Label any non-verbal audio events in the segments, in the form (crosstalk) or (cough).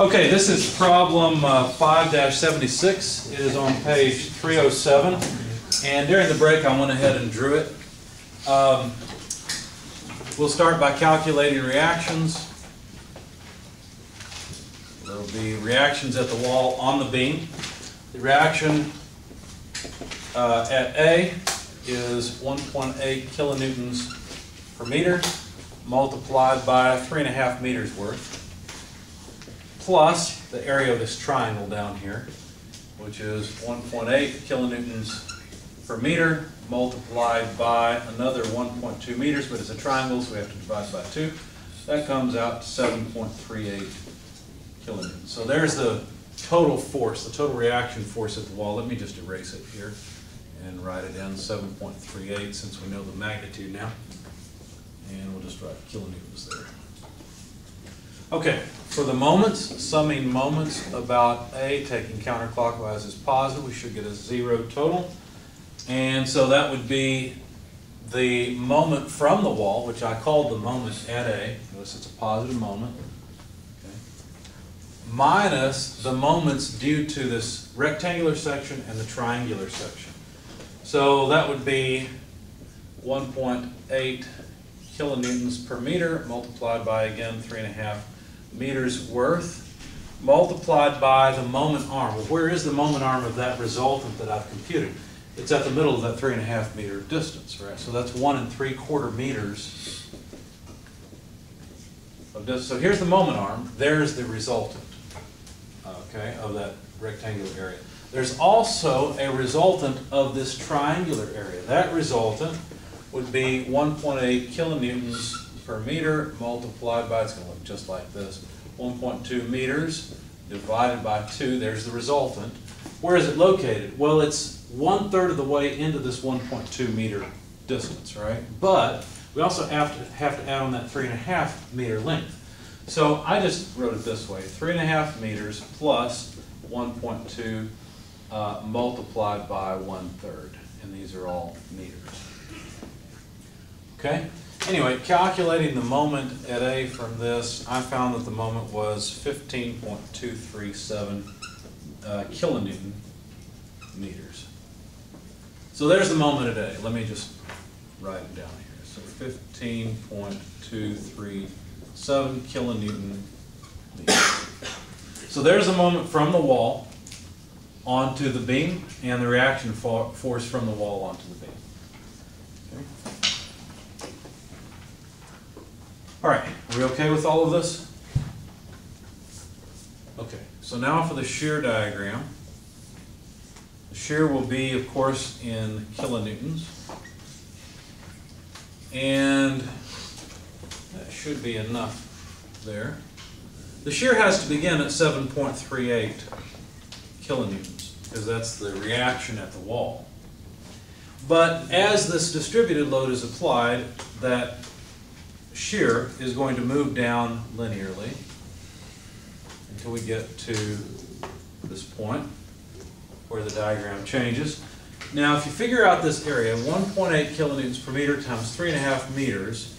Okay, this is problem uh, 5-76. It is on page 307. And during the break, I went ahead and drew it. Um, We'll start by calculating reactions. There will be reactions at the wall on the beam. The reaction uh, at A is 1.8 kilonewtons per meter multiplied by three and a half meters worth, plus the area of this triangle down here, which is 1.8 kilonewtons per meter multiplied by another 1.2 meters, but it's a triangle, so we have to divide by two. That comes out to 7.38 kilonewtons. So there's the total force, the total reaction force at the wall. Let me just erase it here and write it in, 7.38, since we know the magnitude now. And we'll just write kilonewtons there. Okay, for the moments, summing moments about A, taking counterclockwise is positive, we should get a zero total. And so that would be the moment from the wall, which I called the moment at A, notice it's a positive moment, okay, minus the moments due to this rectangular section and the triangular section. So that would be 1.8 kilonewtons per meter multiplied by, again, three and a half meters worth, multiplied by the moment arm. Well, where is the moment arm of that resultant that I've computed? It's at the middle of that three and a half meter distance, right? So that's one and three quarter meters. of dis- So here's the moment arm, there's the resultant, okay, of that rectangular area. There's also a resultant of this triangular area. That resultant would be 1.8 kilonewtons per meter multiplied by, it's gonna look just like this, 1.2 meters divided by two, there's the resultant. Where is it located? Well, it's one-third of the way into this 1.2 meter distance, right? But we also have to, have to add on that three and a half meter length. So I just wrote it this way, three and a half meters plus 1.2 uh, multiplied by one-third, and these are all meters. Okay? Anyway, calculating the moment at A from this, I found that the moment was 15.237 uh, kilonewton meters. So there's the moment at A. Let me just write it down here. So 15.237 kilonewton meters. So there's the moment from the wall onto the beam and the reaction for- force from the wall onto the beam. All right, are we okay with all of this? Okay, so now for the shear diagram. The shear will be, of course, in kilonewtons. And that should be enough there. The shear has to begin at 7.38 kilonewtons, because that's the reaction at the wall. But as this distributed load is applied, that shear is going to move down linearly until we get to this point where the diagram changes. Now, if you figure out this area, 1.8 kilonewtons per meter times three and a half meters,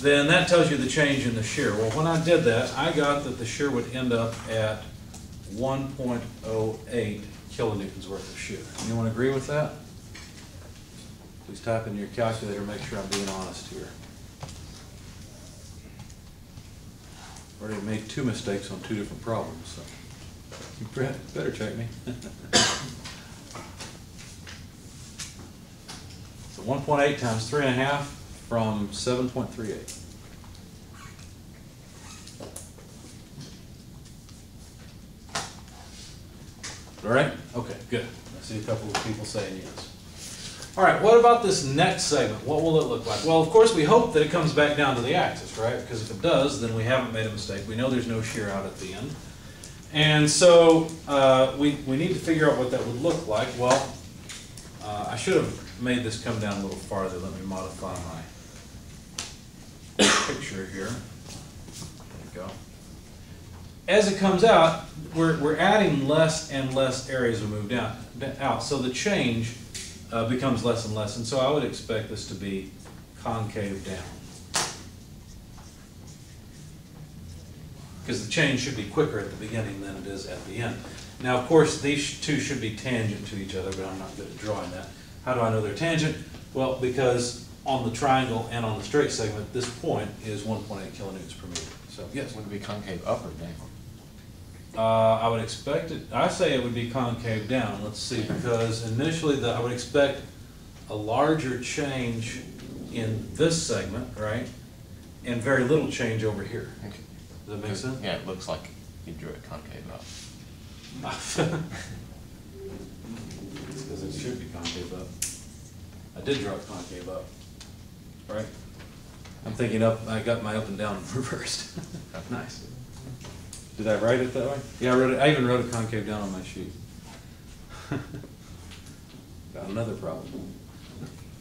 then that tells you the change in the shear. Well, when I did that, I got that the shear would end up at 1.08 kilonewtons worth of shear. Anyone agree with that? Please type in your calculator, make sure I'm being honest here. Already made two mistakes on two different problems, so you better check me. (laughs) So one point eight times three and a half from seven point three eight. All right? Okay, good. I see a couple of people saying yes. All right, what about this next segment? What will it look like? Well, of course, we hope that it comes back down to the axis, right? Because if it does, then we haven't made a mistake. We know there's no shear out at the end. And so uh, we, we need to figure out what that would look like. Well, uh, I should have made this come down a little farther. Let me modify my picture here. There you go. As it comes out, we're, we're adding less and less areas we move down, out. So the change uh, becomes less and less. And so I would expect this to be concave down. because the change should be quicker at the beginning than it is at the end. Now, of course, these two should be tangent to each other, but I'm not good at drawing that. How do I know they're tangent? Well, because on the triangle and on the straight segment, this point is one point eight kilonewtons per meter. So, yes. Would it be concave up or down? Uh, I would expect it, I say it would be concave down, let's see, because initially the, I would expect a larger change in this segment, right? And very little change over here. Okay. Does that make sense? Yeah, it looks like you drew it concave up. It's (laughs) because it should be concave up. I did draw it concave up, right? I'm thinking up, I got my up and down (laughs) reversed. Nice. Did I write it that way? Yeah, I wrote it, I even wrote a concave down on my sheet. (laughs) Got another problem.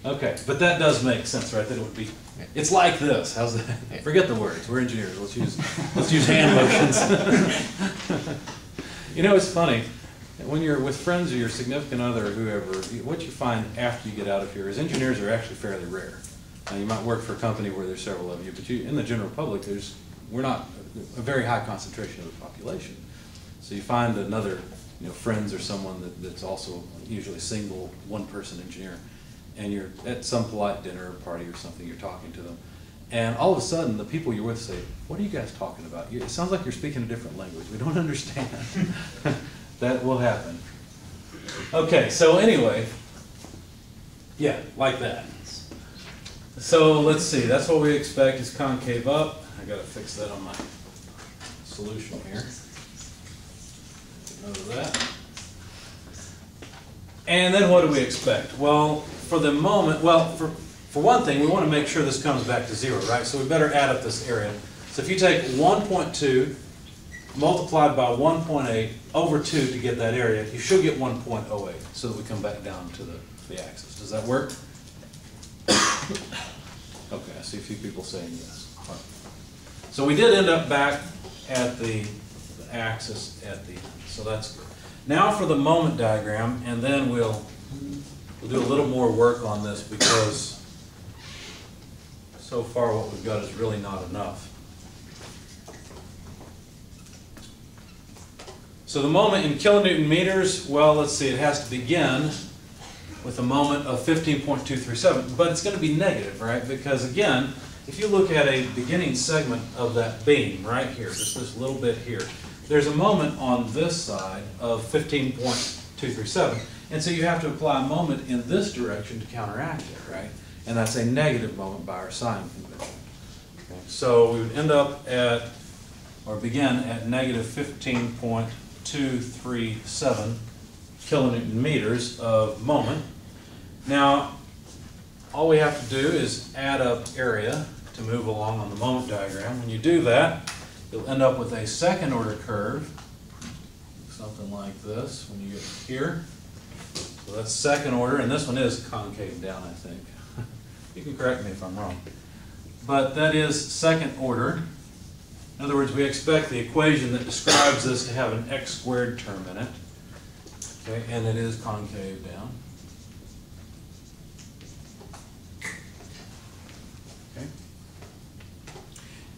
Okay, but that does make sense, right? That it would be, it's like this, how's that? Forget the words, we're engineers, let's use, let's use hand motions. (laughs) You know, it's funny, when you're with friends or your significant other or whoever, what you find after you get out of here is engineers are actually fairly rare. Now, you might work for a company where there's several of you, but you, in the general public, there's, we're not a very high concentration of the population. So you find another, you know, friends or someone that, that's also usually single, one-person engineer, and you're at some polite dinner or party or something, you're talking to them, and all of a sudden, the people you're with say, what are you guys talking about? It sounds like you're speaking a different language, we don't (laughs) understand. (laughs) That will happen. Okay, so anyway, yeah, like that. So let's see, that's what we expect is concave up. Gotta fix that on my solution here. Note of that. And then what do we expect? Well, for the moment, well, for, for one thing, we want to make sure this comes back to zero, right? So we better add up this area. So if you take 1.2 multiplied by 1.8 over 2 to get that area, you should get 1.08, so that we come back down to the, the axis. Does that work? (coughs) Okay, I see a few people saying yes. So we did end up back at the the axis at the, so that's good. Now for the moment diagram, and then we'll, we'll do a little more work on this because so far what we've got is really not enough. So the moment in kilonewton meters, well, let's see, it has to begin with a moment of 15.237, but it's going to be negative, right? Because again, if you look at a beginning segment of that beam right here, just this little bit here, there's a moment on this side of 15.237, and so you have to apply a moment in this direction to counteract it, right? And that's a negative moment by our sign convention. Okay, So we would end up at, or begin at negative 15.237 kilonewton meters of moment. Now, all we have to do is add up area to move along on the moment diagram. When you do that, you'll end up with a second order curve, something like this when you get here. So that's second order, and this one is concave down, I think. (laughs) You can correct me if I'm wrong. But that is second order. In other words, we expect the equation that describes this to have an x squared term in it. Okay, and it is concave down.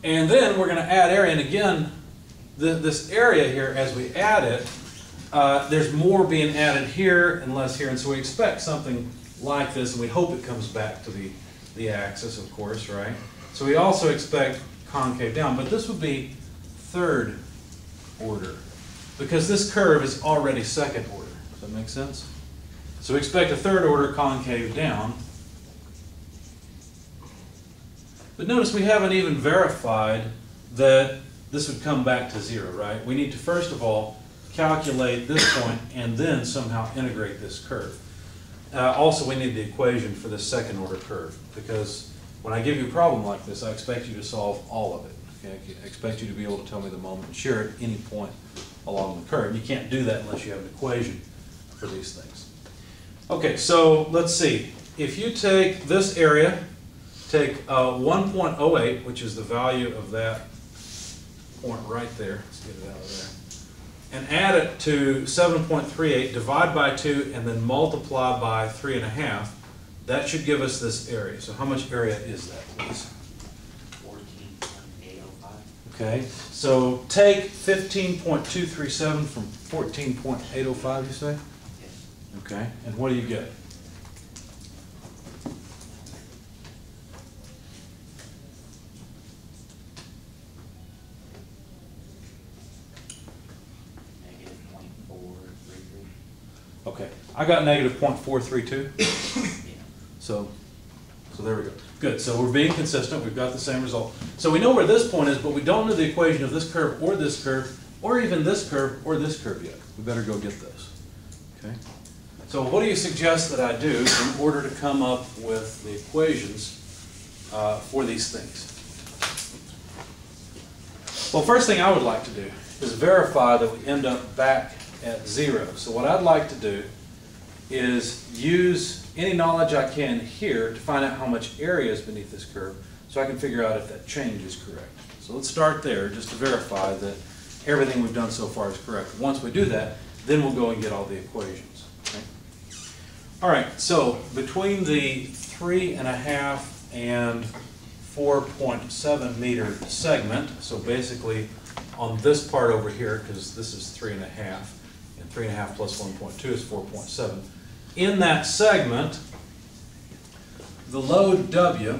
And then we're gonna add area, and again, the, this area here, as we add it, uh, there's more being added here and less here, and so we expect something like this, and we hope it comes back to the, the axis, of course, right? So we also expect concave down, but this would be third order, because this curve is already second order. Does that make sense? So we expect a third order concave down. But notice we haven't even verified that this would come back to zero, right? We need to first of all calculate this point and then somehow integrate this curve. Uh, also, we need the equation for this second order curve because when I give you a problem like this, I expect you to solve all of it. Okay? I expect you to be able to tell me the moment and share at any point along the curve. You can't do that unless you have an equation for these things. Okay, so let's see. If you take this area, take uh, 1.08, which is the value of that point right there, let's get it out of there, and add it to 7.38, divide by 2, and then multiply by 3.5, that should give us this area. So how much area is that, please? Fourteen point eight oh. Okay, so take fifteen point two three seven from fourteen point eight oh five, you say? Yes. Okay, and what do you get? Negative point four three three. Okay, I got negative point four three two, Yeah. (coughs) so, so there we go. Good, so we're being consistent, we've got the same result. So we know where this point is, but we don't know the equation of this curve or this curve, or even this curve or this curve yet. We better go get this, okay? So what do you suggest that I do in order to come up with the equations uh, for these things? Well, first thing I would like to do is verify that we end up back at zero. So what I'd like to do is use any knowledge I can here to find out how much area is beneath this curve, so I can figure out if that change is correct. So let's start there, just to verify that everything we've done so far is correct. Once we do that, then we'll go and get all the equations. okay? All right, so between the three and a half and four point seven meter segment, so basically on this part over here, because this is three and a half, and three and a half plus one point two is four point seven. In that segment, the load W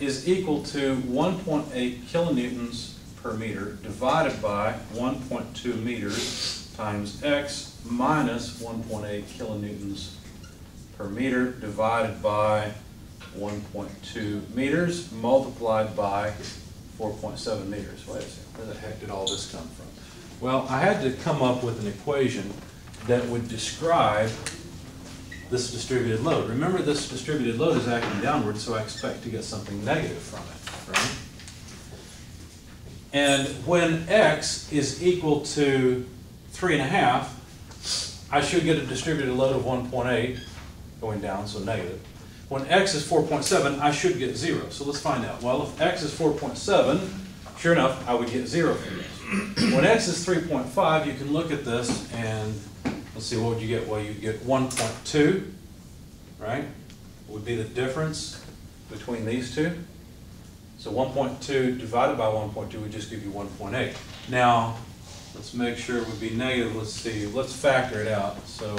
is equal to one point eight kilonewtons per meter divided by one point two meters times X minus one point eight kilonewtons per meter divided by one point two meters multiplied by four point seven meters. Wait a second, where the heck did all this come from? Well, I had to come up with an equation that would describe this distributed load. Remember, this distributed load is acting downward, so I expect to get something negative from it, right? And when x is equal to three and a half, I should get a distributed load of one point eight going down, so negative. When x is four point seven, I should get zero. So let's find out. Well, if x is four point seven, sure enough, I would get zero from this. When x is three point five, you can look at this and, let's see, what would you get? Well, you get one point two, right? Would be the difference between these two. So one point two divided by one point two would just give you one point eight. Now, let's make sure it would be negative, let's see, let's factor it out. So,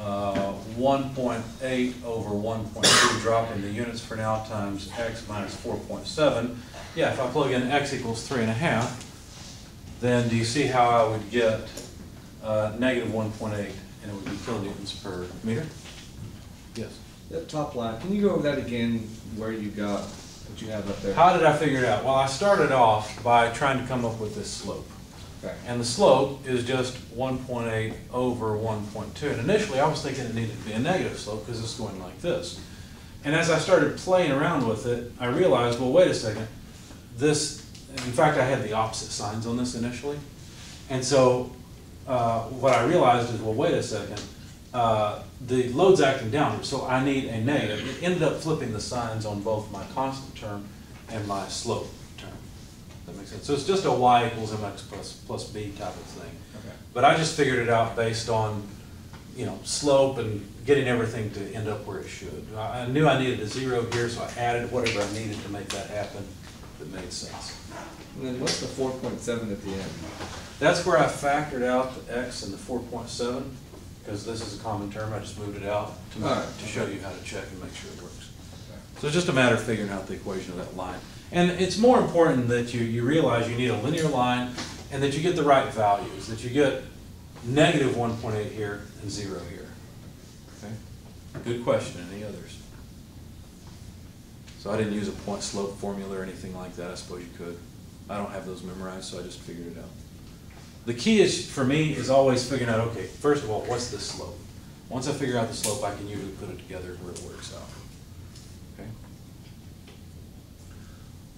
uh, one point eight over one point two, dropping the units for now, times x minus four point seven. Yeah, if I plug in x equals three and a half, then do you see how I would get, uh, negative one point eight, and it would be kilonewtons per meter? Yes. That top line, can you go over that again, where you got, what you have up there? How did I figure it out? Well, I started off by trying to come up with this slope. Okay. And the slope is just one point eight over one point two. And initially, I was thinking it needed to be a negative slope because it's going like this. And as I started playing around with it, I realized, well, wait a second, this, in fact, I had the opposite signs on this initially. And so, uh, what I realized is, well, wait a second, uh, the load's acting downward, so I need a negative. It ended up flipping the signs on both my constant term and my slope term. That makes sense. So it's just a y equals mx plus, plus b type of thing. Okay. But I just figured it out based on, you know, slope and getting everything to end up where it should. I I knew I needed a zero here, so I added whatever I needed to make that happen that made sense. And then what's the four point seven at the end? That's where I factored out the x and the four point seven, because this is a common term, I just moved it out to, ma- Alright. to show you how to check and make sure it works. So it's just a matter of figuring out the equation of that line. And it's more important that you, you realize you need a linear line and that you get the right values, that you get negative one point eight here and zero here. Okay? Good question, any others? So I didn't use a point slope formula or anything like that, I suppose you could. I don't have those memorized, so I just figured it out. The key is, for me, is always figuring out, okay, first of all, what's the slope? Once I figure out the slope, I can usually put it together where it works out. Okay?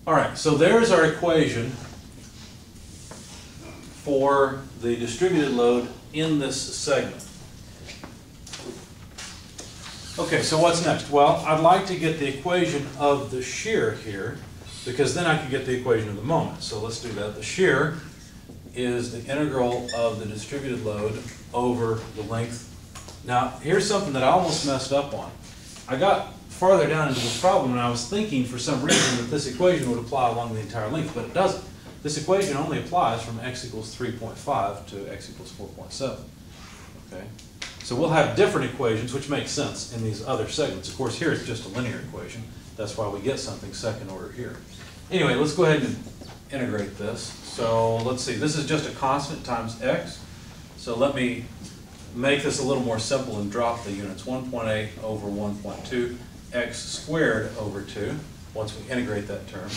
All right, so there's our equation for the distributed load in this segment. Okay, so what's next? Well, I'd like to get the equation of the shear here, because then I can get the equation of the moment. So let's do that. The shear is the integral of the distributed load over the length. Now, here's something that I almost messed up on. I got farther down into this problem, and I was thinking for some reason that this equation would apply along the entire length, but it doesn't. This equation only applies from x equals three point five to x equals four point seven. Okay? So we'll have different equations, which makes sense in these other segments. Of course, here it's just a linear equation. That's why we get something second order here. Anyway, let's go ahead and integrate this. So let's see, this is just a constant times x. So let me make this a little more simple and drop the units. One point eight over one point two, x squared over two, once we integrate that term,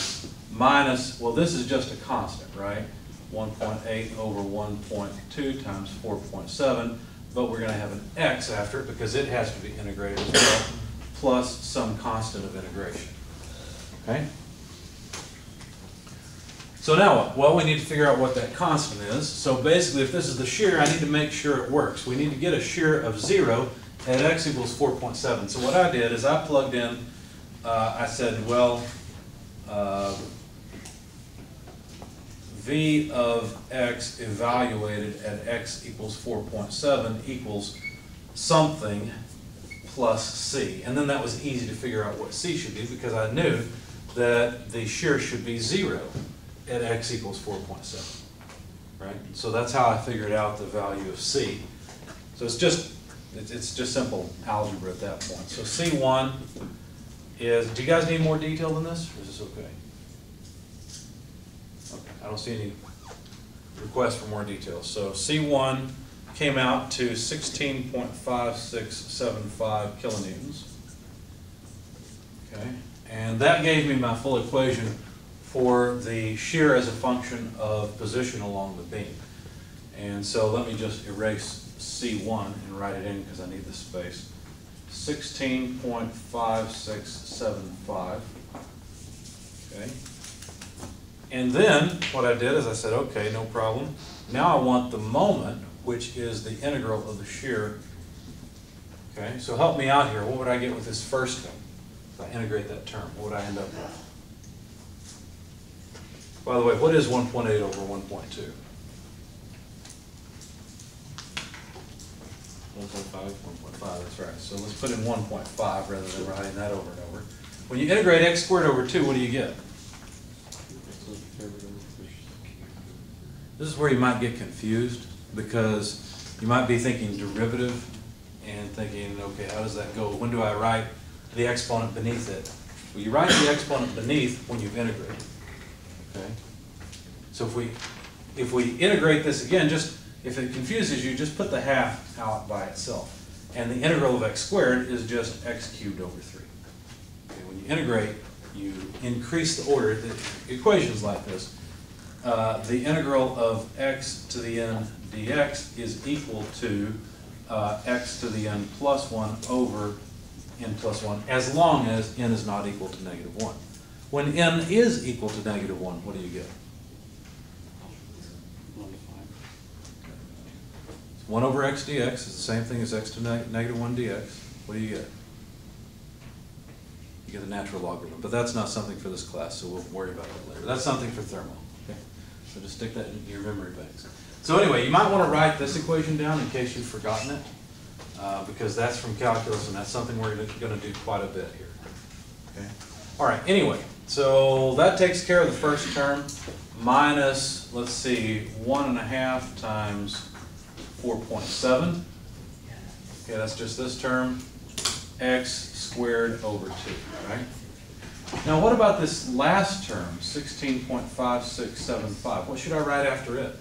minus, well, this is just a constant, right? One point eight over one point two times four point seven, but we're gonna have an x after it because it has to be integrated as well, plus some constant of integration. Okay? So now what? Well, we need to figure out what that constant is. So basically, if this is the shear, I need to make sure it works. We need to get a shear of zero at x equals four point seven. So what I did is I plugged in, uh, I said, well, uh, V of x evaluated at x equals four point seven equals something plus C. And then that was easy to figure out what C should be because I knew that the shear should be zero at x equals four point seven. Right? So that's how I figured out the value of C. So it's just, it's, just simple algebra at that point. So C one is, do you guys need more detail than this, or is this okay? I don't see any requests for more details. So C one came out to sixteen point five six seven five kilonewtons. Okay, and that gave me my full equation for the shear as a function of position along the beam. And so let me just erase C one and write it in because I need the space. Sixteen point five six seven five. Okay. And then, what I did is I said, okay, no problem. Now I want the moment, which is the integral of the shear. Okay, so help me out here. What would I get with this first thing? If I integrate that term, what would I end up with? By the way, what is one point eight over one point two? One point five? One point five, that's right. So let's put in one point five rather than writing that over and over. When you integrate x squared over two, what do you get? This is where you might get confused, because you might be thinking derivative and thinking, okay, how does that go? When do I write the exponent beneath it? Well, you write the exponent beneath when you've integrated, okay? So if we, if we integrate this again, just, if it confuses you, just put the half out by itself. And the integral of x squared is just x cubed over three. Okay, when you integrate, you increase the order, the equation's like this. Uh, the integral of x to the n dx is equal to uh, x to the n plus 1 over n plus 1, as long as n is not equal to negative 1. When n is equal to negative 1, what do you get? One to five. 1 over x dx is the same thing as x to neg- negative 1 dx. What do you get? You get the natural logarithm, but that's not something for this class, so we'll worry about that later. That's something for thermal. So just stick that in your memory banks. So anyway, you might want to write this equation down in case you've forgotten it, uh, because that's from calculus, and that's something we're going to do quite a bit here. Okay? All right, anyway, so that takes care of the first term, minus, let's see, one and a half times four point seven. Okay, that's just this term, x squared over two, right? Now, what about this last term, sixteen point five six seven five? What should I write after it?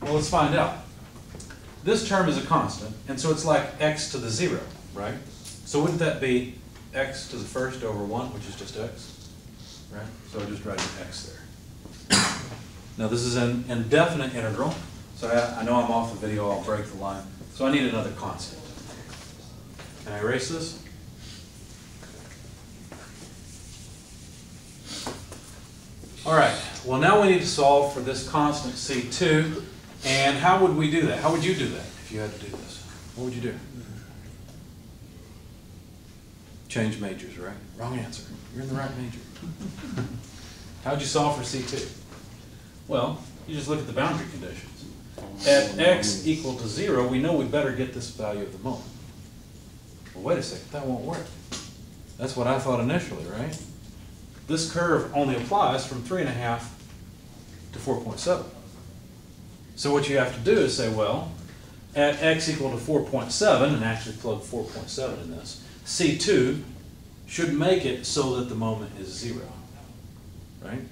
Well, let's find out. This term is a constant, and so it's like x to the zero, right? So wouldn't that be x to the first over one, which is just x, right? So I just write an x there. Now, this is an indefinite integral, so I, I know I'm off the video, I'll break the line. So I need another constant. Can I erase this? All right, well, now we need to solve for this constant C2, and how would we do that? How would you do that if you had to do this? What would you do? Change majors, right? Wrong answer. You're in the right major. (laughs) How'd you solve for C2? Well, you just look at the boundary conditions. at x equal to zero, we know we better get this value of the moment. Well, wait a second, that won't work. That's what I thought initially, right? This curve only applies from three and a half to four point seven. So what you have to do is say, well, at x equal to four point seven, and actually plug four point seven in this, C two should make it so that the moment is zero, right?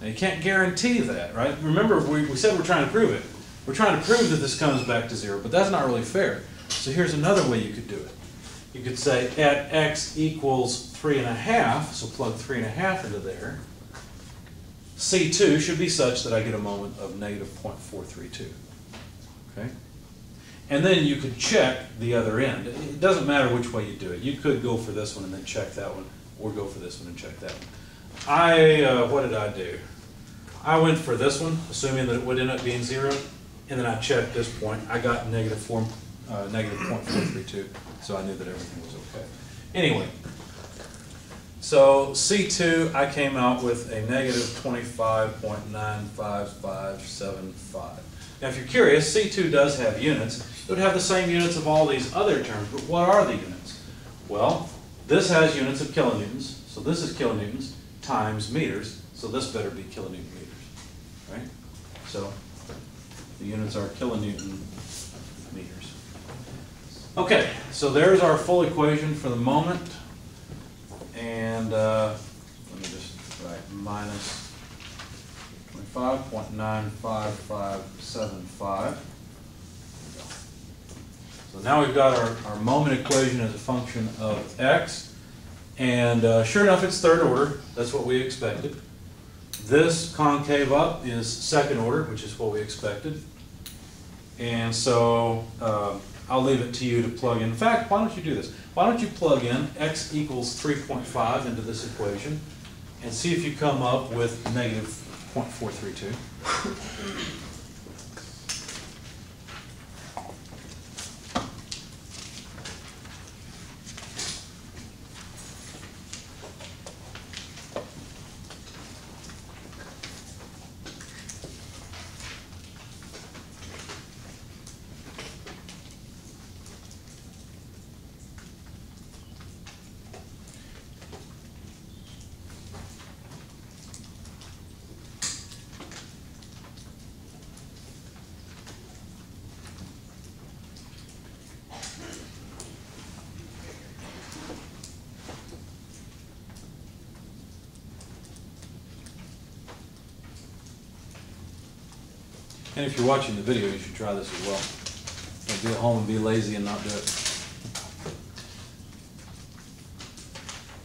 Now, you can't guarantee that, right? Remember, we, we said we're trying to prove it. We're trying to prove that this comes back to zero, but that's not really fair. So here's another way you could do it. You could say at x equals three and a half, so plug three and a half into there. C2 should be such that I get a moment of negative 0.432. Okay? And then you could check the other end. It doesn't matter which way you do it. You could go for this one and then check that one, or go for this one and check that one. I, uh, what did I do? I went for this one, assuming that it would end up being zero, and then I checked this point. I got negative four, uh, negative point four three two, so I knew that everything was okay. Anyway, so C two, I came out with a negative twenty-five point nine five five seven five. Now, if you're curious, C two does have units. It would have the same units of all these other terms, but what are the units? Well, this has units of kilonewtons, so this is kilonewtons times meters, so this better be kilonewton meters, right? So, the units are kilonewton. Okay, so there's our full equation for the moment. And, uh, let me just write minus twenty-five point nine five five seven five. So now we've got our, our moment equation as a function of x. And uh, sure enough, it's third order. That's what we expected. This concave up is second order, which is what we expected. And so uh, I'll leave it to you to plug in. In fact, why don't you do this? Why don't you plug in x equals 3.5 into this equation and see if you come up with negative 0.432. And if you're watching the video, you should try this as well. Don't be at home and be lazy and not do it.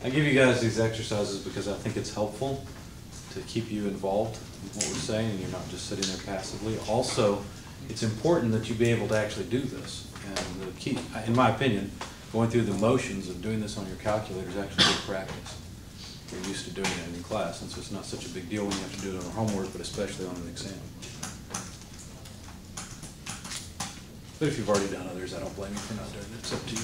I give you guys these exercises because I think it's helpful to keep you involved in what we're saying and you're not just sitting there passively. Also, it's important that you be able to actually do this. And the key, in my opinion, going through the motions of doing this on your calculator is actually good practice. You're used to doing it in class, and so it's not such a big deal when you have to do it on homework, but especially on an exam. But if you've already done others, I don't blame you for not doing it. It's up to you.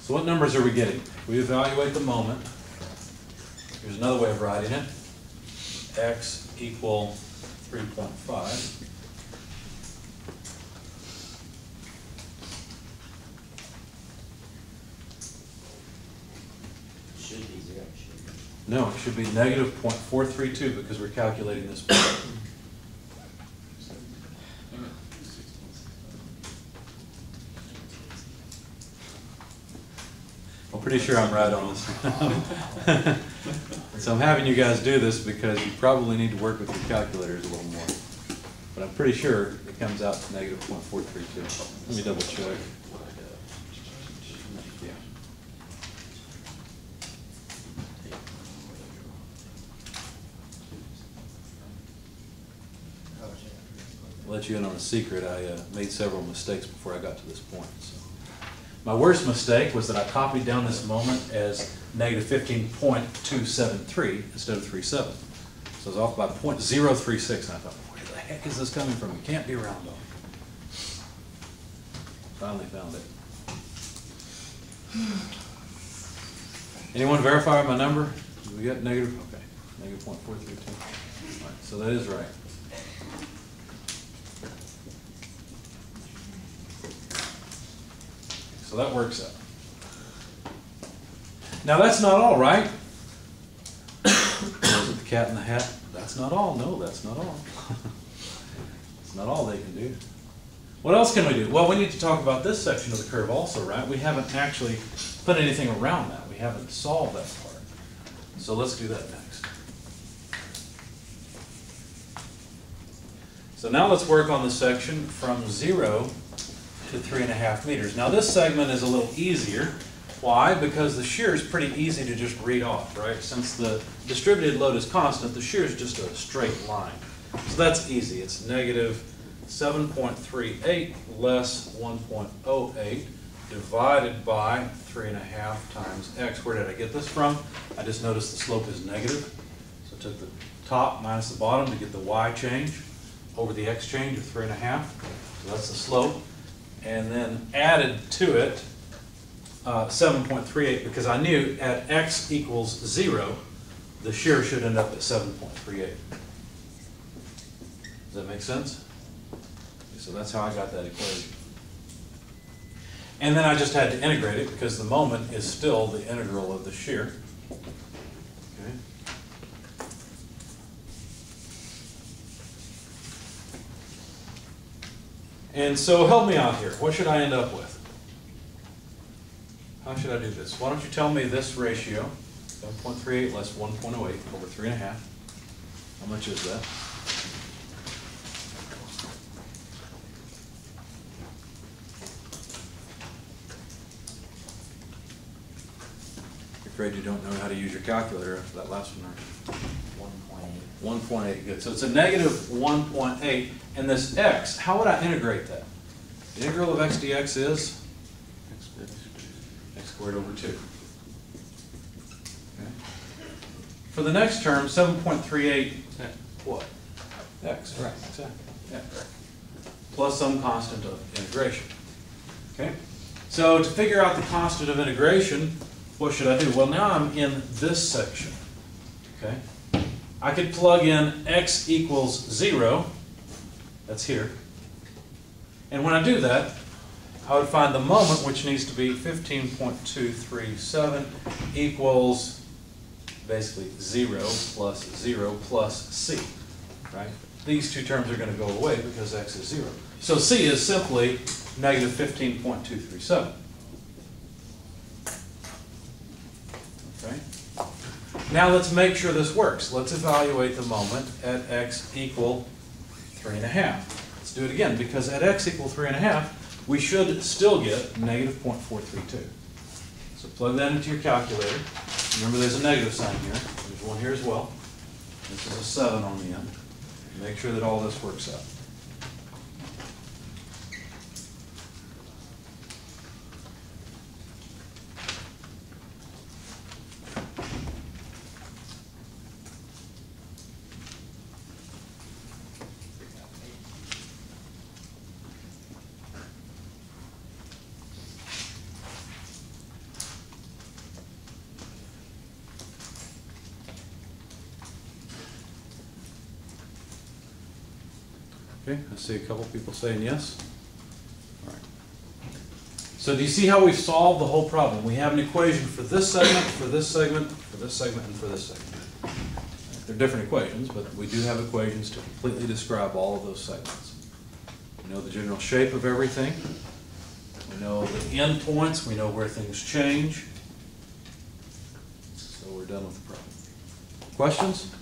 So what numbers are we getting? We evaluate the moment. Here's another way of writing it. x equal 3.5. No, it should be 0.432 because we're calculating this. I'm pretty sure I'm right on this. (laughs) So I'm having you guys do this because you probably need to work with your calculators a little more. But I'm pretty sure it comes out to negative point four three two. Let me double check. Yeah. I'll you in on a secret, I uh, made several mistakes before I got to this point, so. My worst mistake was that I copied down this moment as negative fifteen point two seven three instead of 37. So I was off by 0.036, and I thought, where the heck is this coming from? It can't be around off. Finally found it. Anyone verify my number? we got negative, okay, 0.432. All right, so that is right. So that works out. Now, that's not all, right? The cat in the hat? That's not all, no, that's not all. (laughs) It's not all they can do. What else can we do? Well, we need to talk about this section of the curve also, right? We haven't actually put anything around that. We haven't solved that part. So let's do that next. So now let's work on the section from zero to three and a half meters. Now this segment is a little easier. Why? Because the shear is pretty easy to just read off, right? Since the distributed load is constant, the shear is just a straight line. So that's easy. It's negative seven point three eight less one point oh eight divided by three and a half times x. Where did I get this from? I just noticed the slope is negative. So I took the top minus the bottom to get the y change over the x change of three and a half. So that's the slope. And then added to it uh, 7.38 because I knew at x equals zero, the shear should end up at 7.38. Does that make sense? So that's how I got that equation. And then I just had to integrate it because the moment is still the integral of the shear. Okay. And so help me out here. What should I end up with? How should I do this? Why don't you tell me this ratio, seven point three eight less one point oh eight over three and a half. How much is that? Afraid you don't know how to use your calculator after that last one, right? One point eight. One point eight, good. So it's a negative one point eight, and this x, how would I integrate that? The integral of x dx is? X squared over two. Okay. For the next term, seven point three eight, what? X, right, exactly, X. Plus some constant of integration. Okay? So to figure out the constant of integration, what should I do? Well, now I'm in this section. Okay? I could plug in x equals 0, that's here, and when I do that, I would find the moment, which needs to be 15.237 equals basically 0 plus 0 plus c, right? These two terms are going to go away because x is 0. So c is simply negative 15.237. Now let's make sure this works. Let's evaluate the moment at x equal three and a half. Let's do it again, because at x equal three and a half, we should still get negative 0.432. So plug that into your calculator. Remember, there's a negative sign here. There's one here as well. This is a seven on the end. Make sure that all this works out. Okay, I see a couple people saying yes. All right. So do you see how we've solved the whole problem? We have an equation for this segment, for this segment, for this segment, and for this segment. They're different equations, but we do have equations to completely describe all of those segments. We know the general shape of everything. We know the endpoints, we know where things change. So we're done with the problem. Questions?